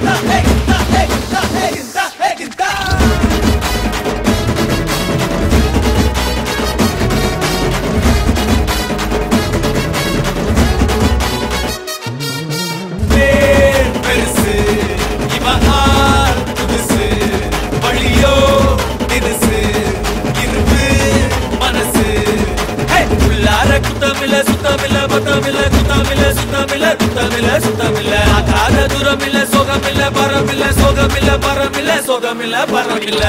the சுத்தமில்ல சுத்தமில்ல பத்தமில்ல குத்தமில்ல சுத்தமில்ல குத்தமில்ல சுத்தமில்ல. ஆகாத தூரமில்ல சோகமில்ல பரமில்ல சோகமில்ல பரமில்ல சோகமில்ல பரமில்ல.